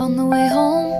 On the way home.